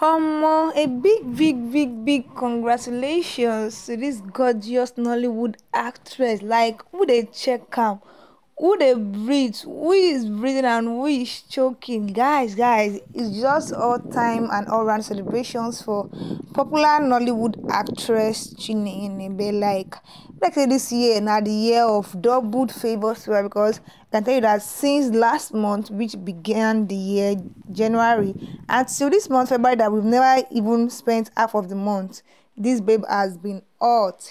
Omo, a big, big, big, big congratulations to this gorgeous Nollywood actress. Like, who they check am? Who they breathe? Who is breathing and who is choking? Guys, guys, it's just all time and all round celebrations for popular Nollywood actress Chinenye Like, like say this year now the year of doubled favors well because I can tell you that since last month which began the year January until this month February that we've never even spent half of the month this babe has been hot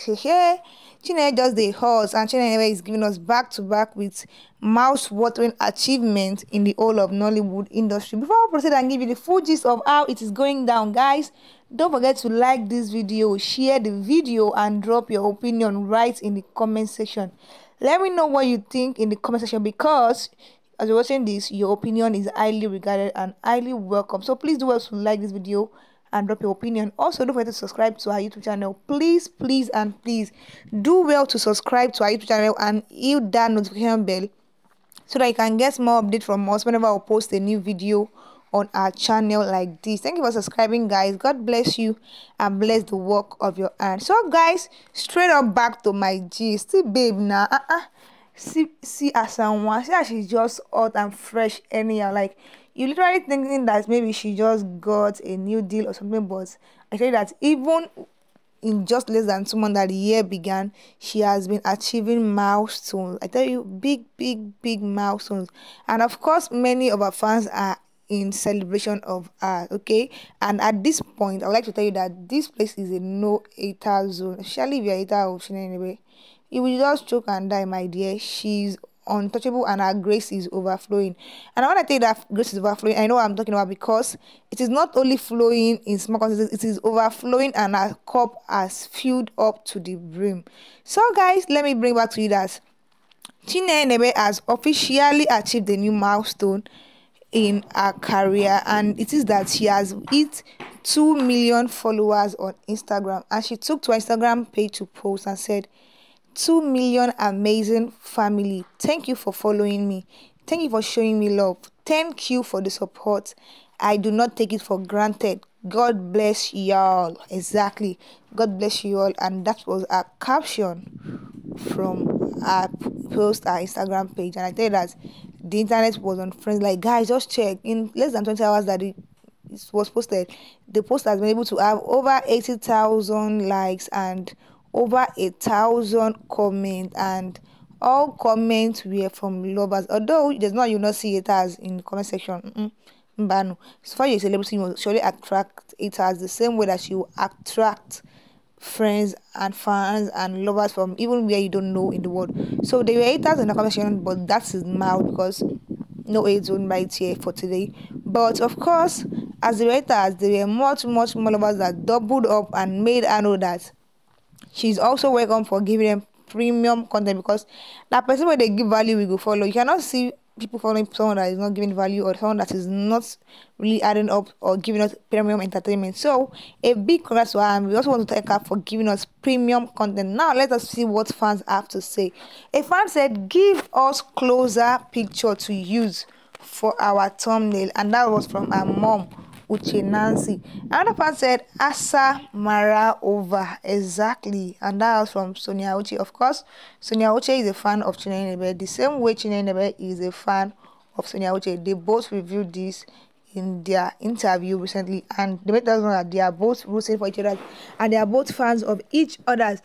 Chinenye just the hot and Chinenye is giving us back to back with mouth-watering achievements in the whole of Nollywood industry. Before I proceed and give you the full gist of how it is going down guys don't forget to like this video share the video and drop your opinion right in the comment section. Let me know what you think in the comment section because as you're watching this your opinion is highly regarded and highly welcome. So please do also like this video and drop your opinion. Also don't forget to subscribe to our youtube channel. Please please and please do well to subscribe to our youtube channel and hit that notification bell so that you can get more update from us whenever i post a new video on our channel like this. Thank you for subscribing guys. God bless you and bless the work of your hand. So guys straight up back to my gist see babe now uh -uh. see see as someone see how she's just hot and fresh anyhow. Like you literally thinking that maybe she just got a new deal or something but i tell you that even in just less than two months that the year began, she has been achieving milestones. I tell you, big, big, big milestones. And of course, many of our fans are in celebration of her, okay and at this point i would like to tell you that this place is a no hater zone especially if you're a hater of Shina anyway you will just choke and die my dear she's untouchable and her grace is overflowing. And i tell you that grace is overflowing i know i'm talking about because it is not only flowing in small quantities it is overflowing and her cup has filled up to the brim. So guys let me bring back to you that Chinenye has officially achieved a new milestone in her career and it is that she has hit 2 million followers on Instagram and she took to Instagram page to post and said 2 million amazing family. Thank you for following me. Thank you for showing me love. Thank you for the support. I do not take it for granted. God bless y'all. Exactly. God bless you all. And that was a caption from our post our Instagram page. And I tell you that the internet was on friends. Like guys just check. In less than 20 hours that it was posted the post has been able to have over 80,000 likes and over a thousand comments and all comments were from lovers although there's not you not see it as in the comment section mm -mm. Mbano. So far, you're a celebrity, you will surely attract it as the same way that you attract friends and fans and lovers from even where you don't know in the world. So there were haters in the conversation, but that is mild because no age zone right here for today. But of course, as the haters, there were much, much more lovers that doubled up and made her know that she's also welcome for giving them premium content because that person where they give value we go follow. You cannot see people following someone that is not giving value or someone that is not really adding up or giving us premium entertainment. So a big congrats to her and we also want to thank her for giving us premium content. Now let us see what fans have to say. A fan said give us closer picture to use for our thumbnail and that was from her mom Uche Nancy. Another fan said Asa Mara over exactly, and that was from Sonia Uche. Of course, Sonia Uche is a fan of Chinenye the same way Chinenye is a fan of Sonia Uche. They both reviewed this in their interview recently, and they made us know that they are both rooting for each other, and they are both fans of each other's.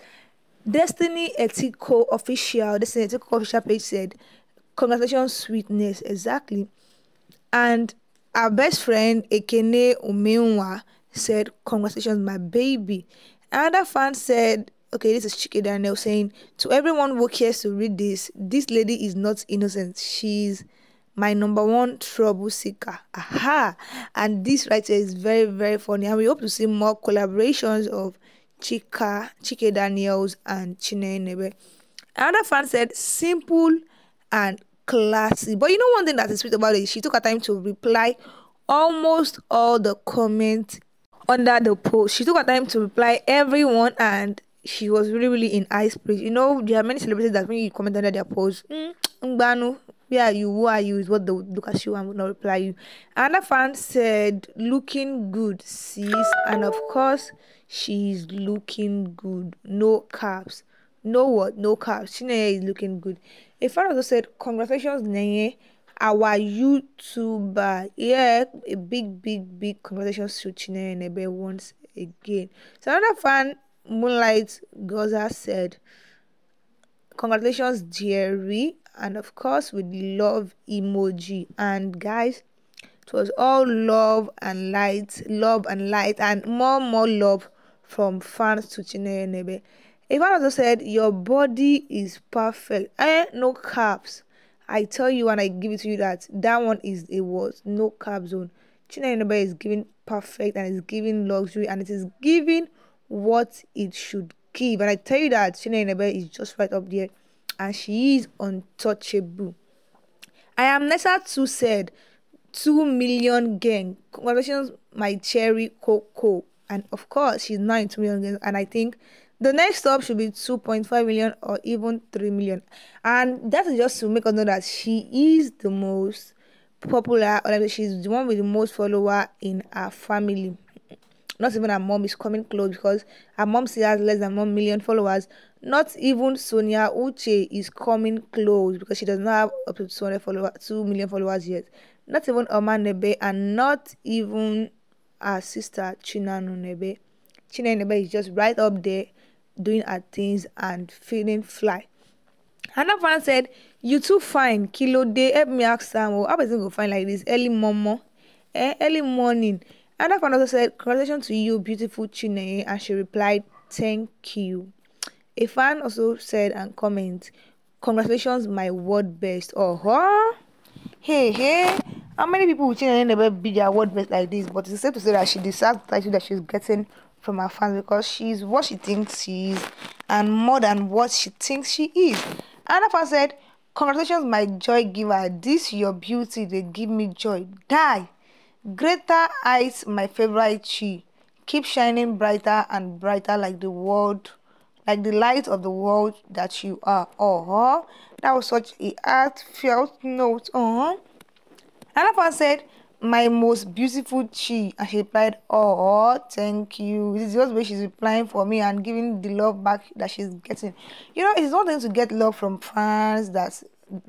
Destiny Ethical Official, Destiny Ethical Official page said, "Congratulations, sweetness." Exactly, and our best friend Ekene Umenwa said, Congratulations, my baby. Another fan said, Okay, this is Chike Daniel saying, To everyone who cares to read this, this lady is not innocent. She's my number one trouble seeker. Aha! And this writer is very, very funny. And we hope to see more collaborations of Chika, Chike Daniels, and Chinenye. Another fan said, Simple and classy. But you know one thing that is sweet about it, she took her time to reply almost all the comments under the post. She took her time to reply everyone and she was really really in high spirit. You know, there are many celebrities that when you comment under their post, mm, where are you? Who are you? Is what they look at you and would not reply you. Another fan said, looking good, sis. And of course, she's looking good. No caps. No what? No caps. Chineye is looking good. A fan also said, congratulations, Neye. Our YouTuber. Yeah, a big, big, big congratulations to Chineye Nnebe once again. So another fan, Moonlight Goza said, congratulations, Jerry and of course with love emoji and guys it was all love and light love and light and more more love from fans to Chineye Nnebe. A fan also said your body is perfect eh no caps I tell you and I give it to you that that one is a word no cap zone Chineye Nnebe is giving perfect and is giving luxury and it is giving what it should give and I tell you that Chineye Nnebe is just right up there and she is untouchable. I am Nessa too said 2 million gang. Congratulations, my cherry coco. And of course, she's now in 2 million gang. And I think the next stop should be 2.5 million or even 3 million. And that is just to make us know that she is the most popular, or she's the one with the most follower in her family not even her mom is coming close because her mom still has less than 1 million followers. Not even Sonia Uche is coming close because she does not have up to 200 followers, 2 million followers yet. Not even Oma Nnebe and not even her sister Chinanu Nnebe. China Nnebe is just right up there doing her things and feeling fly. Another fan said, You too fine. Kilo day help me ask Sam. How it go fine like this? Early momo. Eh, early morning. Another fan also said, Congratulations to you, beautiful Chineye. And she replied, Thank you. A fan also said and comment, Congratulations, my word best. Oh, huh? Hey, hey. How many people will Chineye never be their word best like this? But it's safe to say that she deserves the title that she's getting from her fans because she's what she thinks she is and more than what she thinks she is. Fan said, Congratulations, my joy giver. This your beauty, they give me joy. Die. Greater eyes, my favorite chi. Keep shining brighter and brighter like the world, like the light of the world that you are. Oh, that was such a heartfelt note. Oh, another one said, "My most beautiful chi," and she replied, "Oh, thank you." This is just way she's replying for me and giving the love back that she's getting. You know, it's one thing to get love from fans that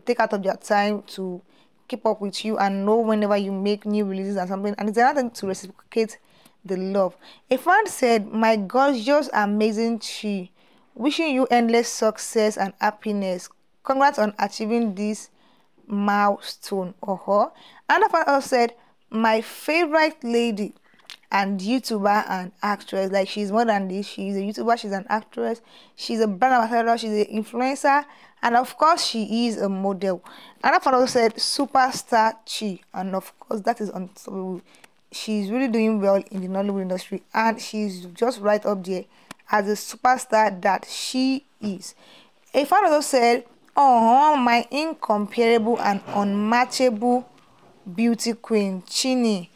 take out of their time to keep up with you and know whenever you make new releases and something. And it's another thing to reciprocate the love. A fan said, My gorgeous, amazing Chi, wishing you endless success and happiness. Congrats on achieving this milestone. Uh-huh. Another fan also said, My favorite lady and YouTuber and actress. Like she's more than this. She's a YouTuber, she's an actress, she's a brand ambassador, she's an influencer, and of course she is a model. Another fan also said superstar Chi, and of course that is unstoppable. She's really doing well in the Nollywood industry, and she's just right up there as a superstar that she is. A fan also said, "Oh, my incomparable and unmatchable beauty queen, Chini."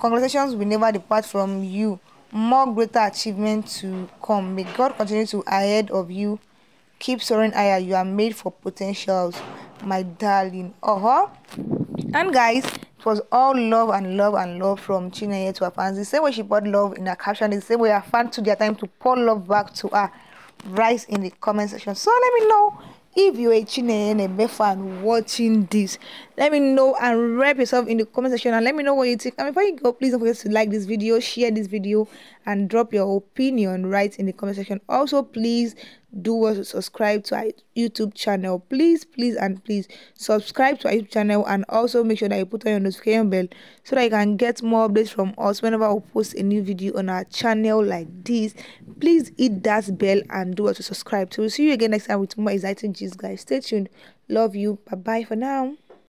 Congratulations will never depart from you. More greater achievements to come. May God continue to ahead of you. Keep soaring higher. You are made for potentials, my darling. Uh-huh. And guys, it was all love and love and love from Chineye to her fans. The same way she poured love in her caption, the same way her fans took their time to pour love back to her. Right in the comment section. So let me know if you're a Chineye fan watching this, let me know and wrap yourself in the comment section and let me know what you think. And before you go, please don't forget to like this video, share this video, and drop your opinion right in the comment section. Also, please do subscribe to our YouTube channel. Please, please, and please subscribe to our YouTube channel and also make sure that you put on your notification bell so that you can get more updates from us whenever we post a new video on our channel like this. Please hit that bell and do also subscribe. So we'll see you again next time with more exciting gist, guys. Stay tuned. Love you. Bye bye for now.